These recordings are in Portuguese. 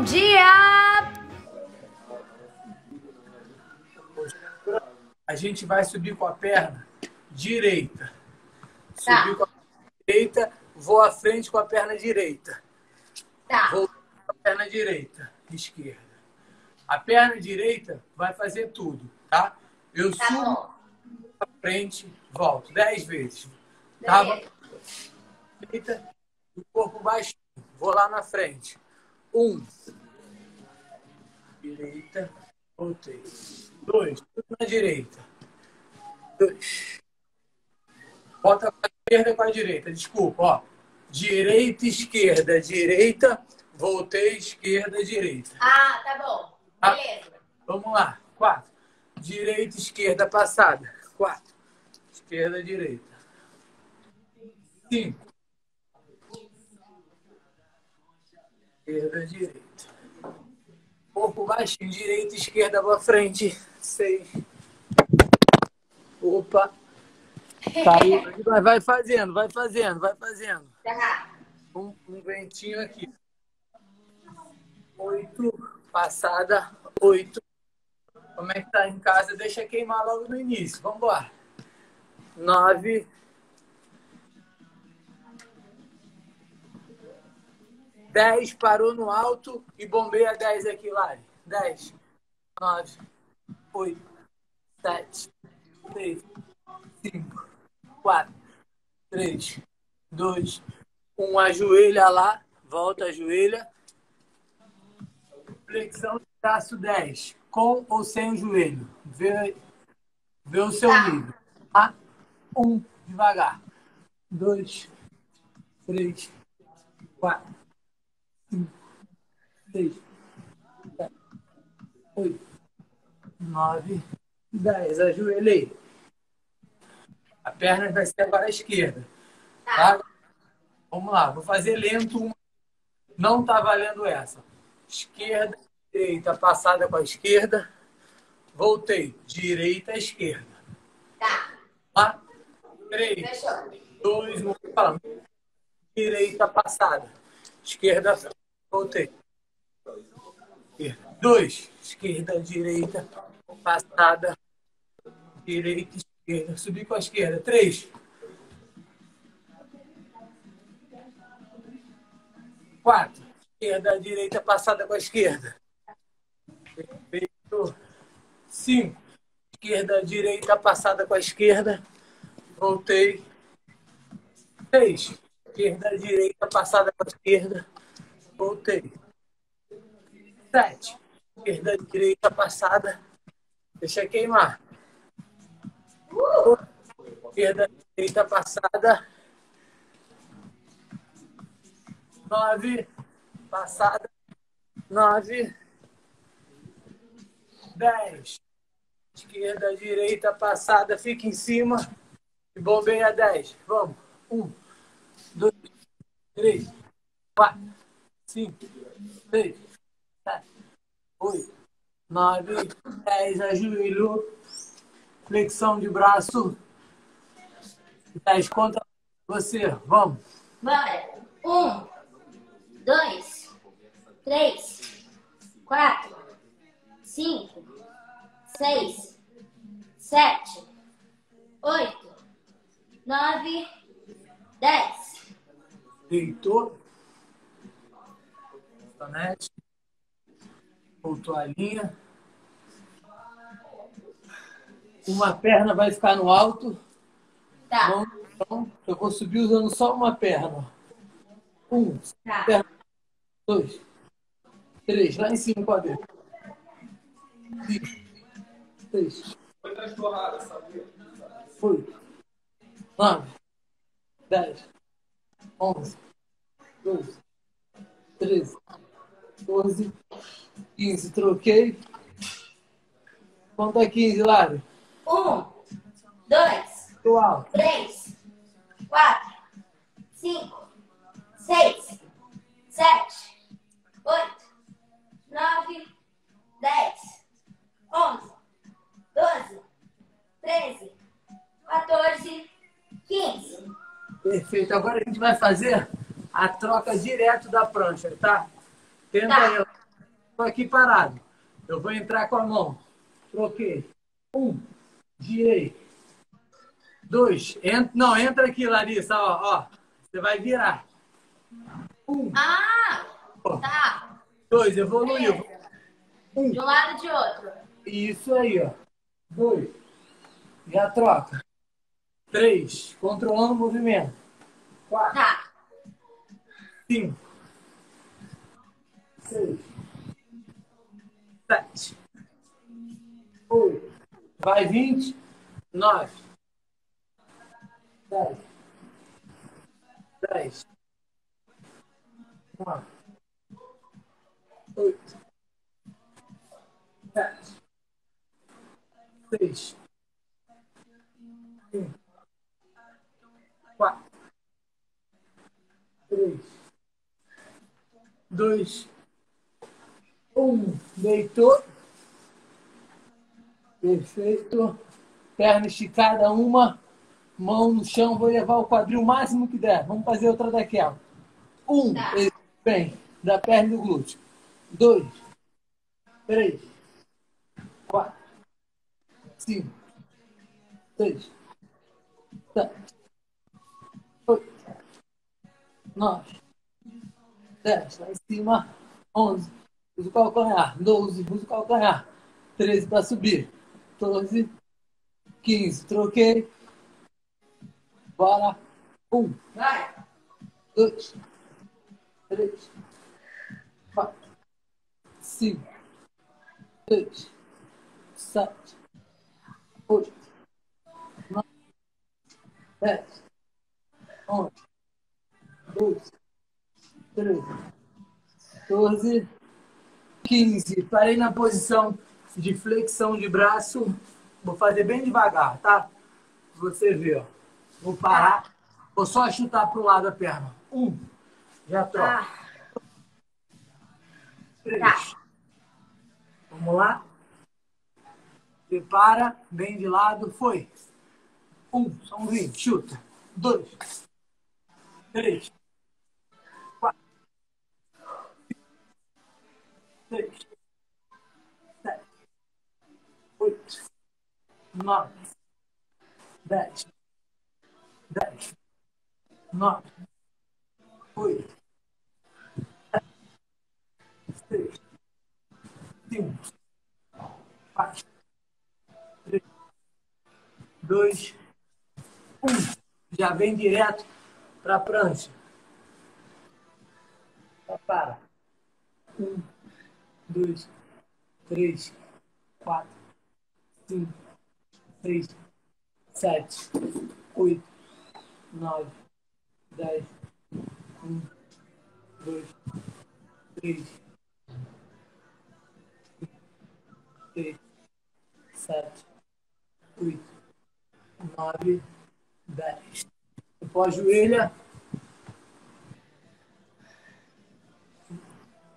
Bom dia! A gente vai subir com a perna direita. Tá. Subir com a perna direita, vou à frente com a perna direita. Tá. Vou com a perna direita, esquerda. A perna direita vai fazer tudo, tá? Eu Tá subo bom. à frente, volto dez vezes. Tá? Direita, o corpo baixinho. Vou lá na frente. Um. Direita, voltei. Dois, tudo na direita. Dois. Bota com a esquerda com a direita. Desculpa, ó. Direita, esquerda, direita. Voltei, esquerda, direita. Ah, tá bom. Ah. Beleza. Vamos lá. Quatro. Direita, esquerda, passada. Quatro. Esquerda, direita. Cinco. Esquerda, direita. Corpo baixinho, direita, esquerda pra frente. Seis. Opa. Caiu. Vai- Vai fazendo, vai fazendo, vai fazendo. Tá. Um, um ventinho aqui. Oito. Passada. Oito. Como é que tá em casa? Deixa queimar logo no início. Vamos embora. Nove. Dez. Parou no alto e bombeia dez aqui, Lari. Dez. Nove. Oito. Sete. Seis. Cinco. Quatro. Três. Dois. Um. Ajoelha lá. Volta, ajoelha. Flexão do braço 10. Com ou sem o joelho. Vê, vê o seu Tá. nível. Tá? Um. Devagar. Dois. Três. Quatro. Seis. Sete. Oito. Nove. Dez. Ajoelhei. A perna vai ser agora à esquerda. Tá. Tá? Vamos lá, vou fazer lento. Não tá valendo essa. Esquerda, direita, passada com a esquerda. Voltei. Direita, esquerda. Tá. Três, Fechou. dois, um. Direita, passada. Esquerda, voltei. Dois. Esquerda, direita, passada. Direita, esquerda. Subir com a esquerda. Três. Quatro. Esquerda, direita, passada com a esquerda. Perfeito. Cinco. Esquerda, direita, passada com a esquerda. Voltei. Seis. Esquerda, direita, passada com a esquerda. Voltei. Sete. Esquerda, direita, passada. Deixa queimar. Oito. Esquerda, direita, passada. Nove. Passada. Nove. Dez. Esquerda, direita, passada. Fica em cima. E bombeia dez. Vamos. Um, dois, três, quatro, cinco, seis, sete, oito, nove, dez. Ajoelho. Flexão de braço. Dez. Conta você. Vamos. Bora. Um, dois, três, quatro, cinco, seis, sete, oito, nove, dez. Deitou. Tonete. Voltou a linha. Uma perna vai ficar no alto. Tá. Bom, então, eu vou subir usando só uma perna. Um, Tá. perna. Dois. Três. Lá em cima com a dedo. Cinco. Seis. Oito. Nove. Dez. Onze. Doze. Treze. Doze. Quinze. Troquei. Conta quinze, Lário. Um, dois, Tô alto. três, quatro, cinco, seis, sete, oito, nove, dez, onze, doze, treze, 14, 15. Perfeito. Agora a gente vai fazer a troca direto da prancha, tá? Tenta Tá. aí. Estou aqui parado. Eu vou entrar com a mão. Troquei. Um. Girei. Dois. Não, entra aqui, Larissa. Ó, ó. Você vai virar. Um. Ah! Tá. Dois. Evoluiu. Um. De um lado e de outro. Isso aí, ó. Dois. Já troca. Três. Controlando o movimento. Quatro. Tá. Cinco. Seis. Sete. Oito. Vai vinte. Nove. Dez. Dez. Nove. Oito. Sete. Seis. Cinco. Quatro. Três. Dois. Um. Deitou. Perfeito. Perna esticada, uma. Mão no chão. Vou levar o quadril o máximo que der. Vamos fazer outra daquela. Um. Tá. Bem. Da perna e do glúteo. Dois. Três. Quatro. Cinco. Seis. Sete. Oito. Nove. Dez. Lá em cima. Onze. Usa o calcanhar. Doze. Usa o calcanhar. Treze para subir. 14, 15. Troquei. Bora. Um. Vai. Dois. Três. Quatro. Cinco. Seis. Sete. Oito. Nove. Dez. Onze. Doze. Treze. 14. 15. Parei na posição de flexão de braço. Vou fazer bem devagar, tá? Você vê, ó. Vou parar. Vou só chutar para o lado a perna. Um. Já troca. Tá. Três. Tá. Vamos lá. Prepara. Bem de lado. Foi. Um. Só um vinte. Chuta. Dois. Três. Seis. Sete. Oito. Nove. Dez. Dez. Nove. Oito. Sete. Cinco. Quatro. Três. Dois. Um. Já vem direto para prancha. Só para. Um, dois, três, quatro, cinco, seis, sete, oito, nove, dez, um, dois, três, seis, sete, oito, nove, dez. Pós-joelha.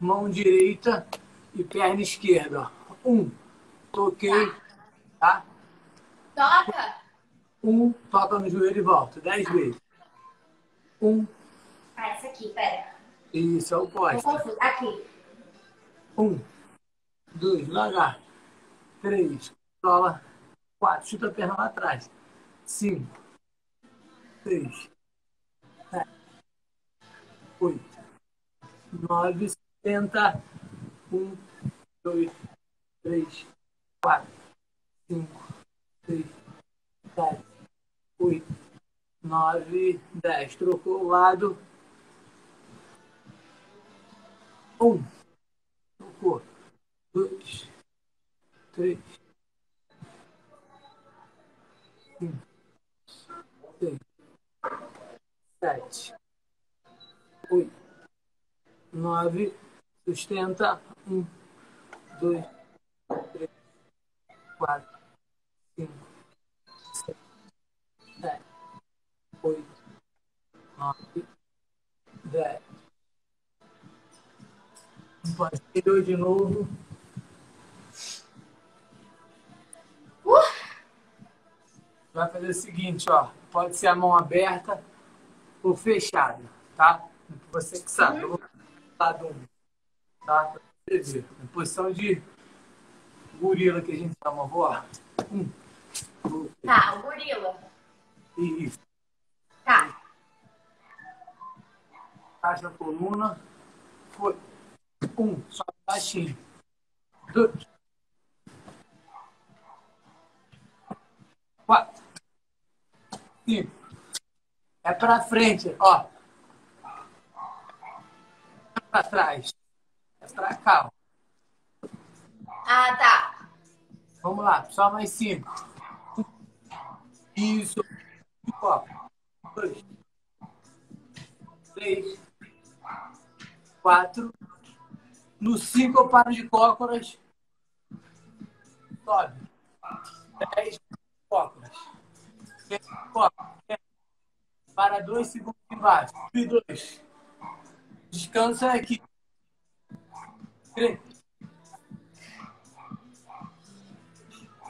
Mão direita e perna esquerda. ó. Um. Toquei. Tá? Toca. Um. Toca no joelho e volta. Dez vezes. Um. Ah, essa aqui, pera. Isso, é o confusa. Aqui. Um. Dois. Devagar. Três. Cola. Quatro. Chuta a perna lá atrás. Cinco. Seis. Sete. Oito. Nove. Senta. Um. Dois. Três. Quatro. Cinco. Seis. Sete. Oito. Nove. Dez. Trocou o lado. Um. Trocou. Dois. Três. Cinco. Seis. Sete. Oito. Nove. Sustenta. Um. Dois. Três. Quatro. Cinco. Seis. Sete. Oito. Nove. Dez. Posterior de novo. Uh! Vai fazer o seguinte, ó. Pode ser a mão aberta ou fechada, tá? Você que sabe. Eu vou falar do um, tá? Em posição de gorila que a gente chama, vó. Um. dois, Tá, o gorila. Isso. Tá. Caixa a coluna. Foi. Um. Sobe baixinho. Dois. Quatro. Cinco. É pra frente, ó. Pra trás. Pra cá, ó. Ah, tá. Vamos lá, só mais cinco. Isso. Ó. Dois. Três. Quatro. No cinco eu paro de cócoras. Sobe. Dez cócoras. Dez cócoras. Para dois segundos embaixo. E dois. Descansa aqui.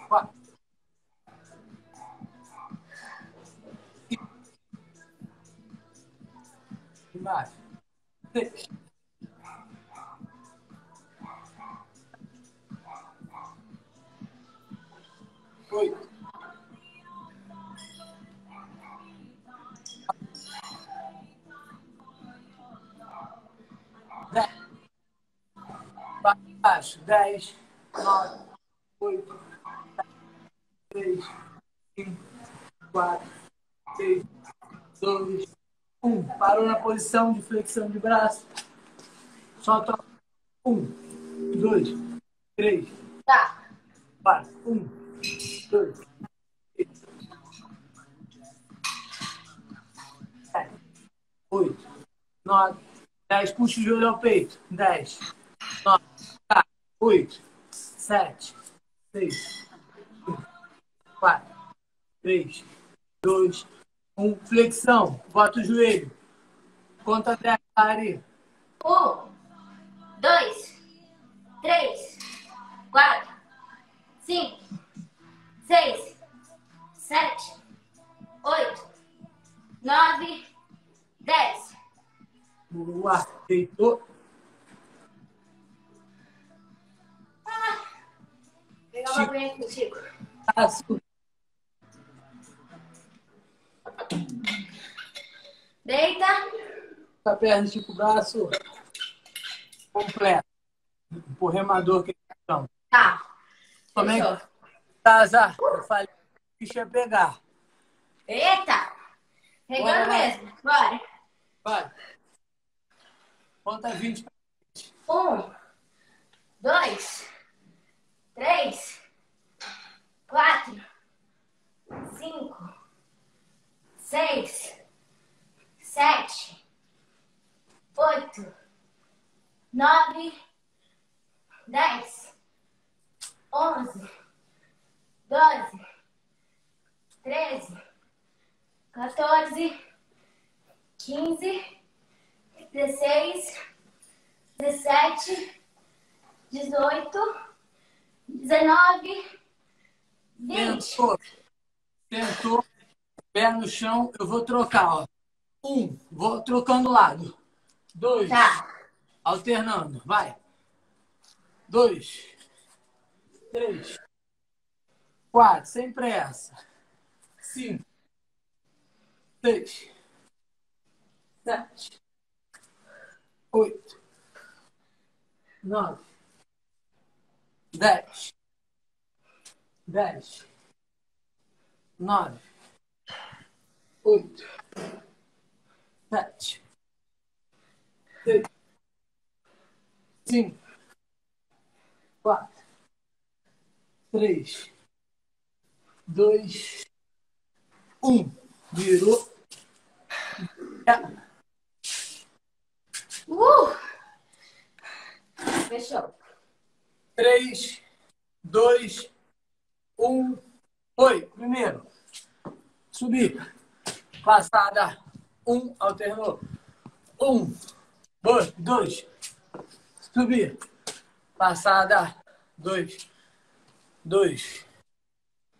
Quatro. Embaixo. Oito. Para baixo. Dez. Nove. Oito. Três. Cinco. Quatro. Três. Dois. Um. Parou na posição de flexão de braço. Solta. Um. Dois. Três. Tá. Quatro. Um. Dois. Três. Sete. Oito. Nove. Dez. Puxa o joelho ao peito. Dez. Oito. Sete. Seis. Quatro. Três. Dois. Um. Flexão. Bota o joelho. Conta até a área. Um, dois, três, quatro, cinco, seis, sete, oito, nove, dez. Boa. Deitou. Pegar uma aguinha contigo. Braço. Deita. A perna estica o braço. Completo. O remador que eles chamam. Tá. Como é Fechou. que tá? Eu falei que ia pegar. Eita! Pegando Bora mesmo. Bora. Vai. Conta 20. Um, dois, três, quatro, cinco, seis, sete, oito, nove, dez, onze, doze, treze, 14, 15, 16, 17, 18, 19, 20. Sentou. Sentou. Pé no chão. Eu vou trocar, ó. Um. Vou trocando lado. Dois. Tá. Alternando. Vai. Dois. Três. Quatro. Sem pressa. Cinco. Seis. Sete. Oito. Nove. Dez. Dez. Nove. Oito. Sete. Seis. Cinco. Quatro. Três. Dois. Um. Virou. Uh! Fechou. Três. Dois. Um. Foi. Primeiro. Subir. Passada. Um. Alternou. Um. Dois. Dois. Subir. Passada. Dois. Dois.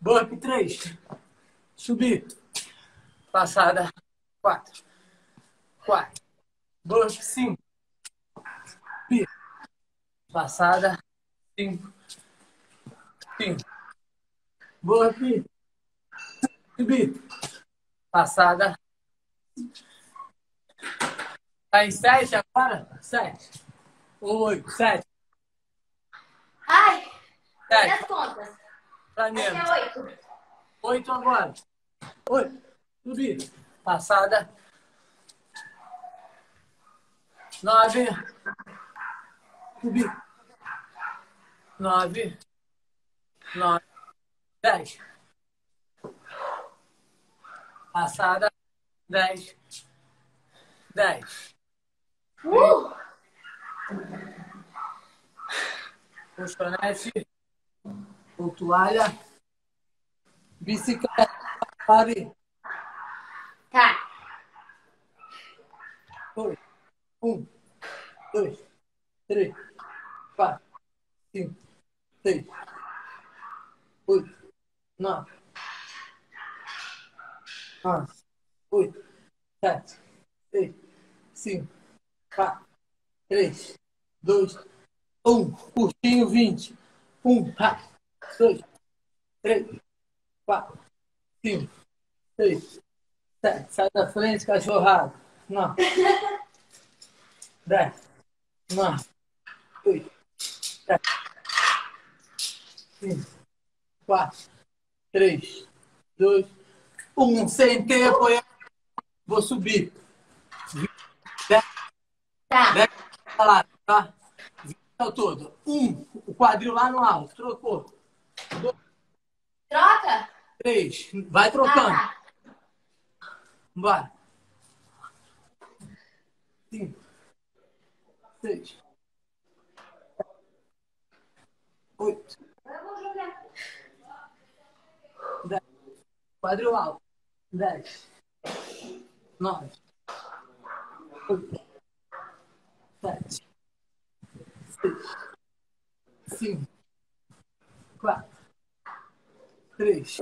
Burp. Três. Subir. Passada. Quatro. Quatro. Burp. Cinco. Subir. Passada. Cinco. Cinco. Boa. Subi. Passada. Tá em sete agora? Sete. Oito. Sete. Ai, Sete. as contas. Pra menos. Até oito. Oito agora. Oito. Subir. Passada. Nove. Subir. Nove. Nove. Dez. Passada. Dez. Dez. Uh! Colchonete. Ou toalha. Bicicleta. Pare. Tá. Um, dois, três, quatro, cinco, seis, oito, nove, onze, oito, sete, seis, cinco, quatro, três, dois, um. Curtinho, vinte. Um, dois, três, quatro, cinco, seis, sete. Sai da frente, cachorrado. Nove. dez, nove, oito, sete, 5, 4, 3, 2, 1. Sem apoiado. vou subir. 10, tá. lá, tá? todo. um o quadril lá no alto. Trocou. Troca? três vai trocando. Ah, tá. Bora. 5, 6, 8, 10. Quadril alto. 10. 9. 8. 7. 6. 5. 4. 3.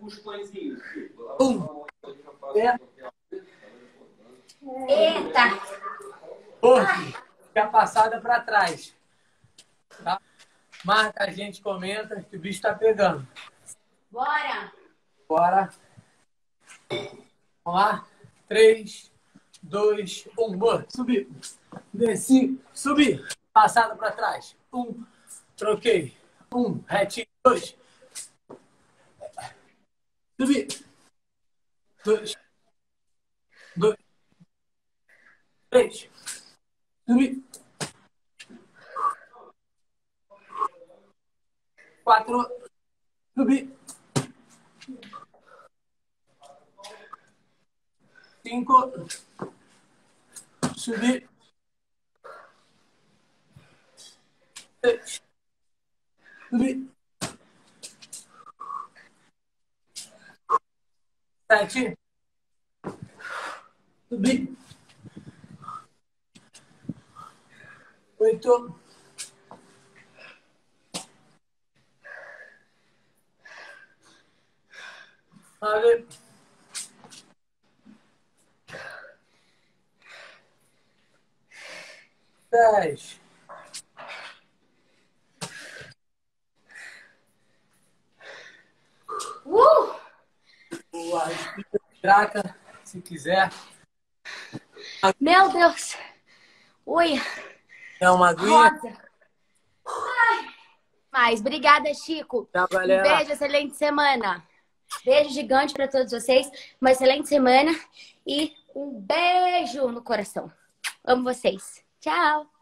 Os pãezinhos, um. É. Eita! Fica a passada para trás. Tá? Marca a gente, comenta, que o bicho tá pegando. Bora! Bora! Vamos lá? 3, 2, 1, boa. Subi. Desci, subi. Passado para trás. Um, troquei. Um, retinho. Dois. Subi. Dois. Dois. Três. Subi. 4 subì 5 subì 6 subì 10 subì 8 Sabe? Dez. Uh! Boa, traca, se quiser. Meu Deus! Oi! É uma aguinha? Mais, Mas obrigada, Chico. Tchau. Um beijo, excelente semana. Beijo gigante para todos vocês. Uma excelente semana e um beijo no coração. Amo vocês. Tchau.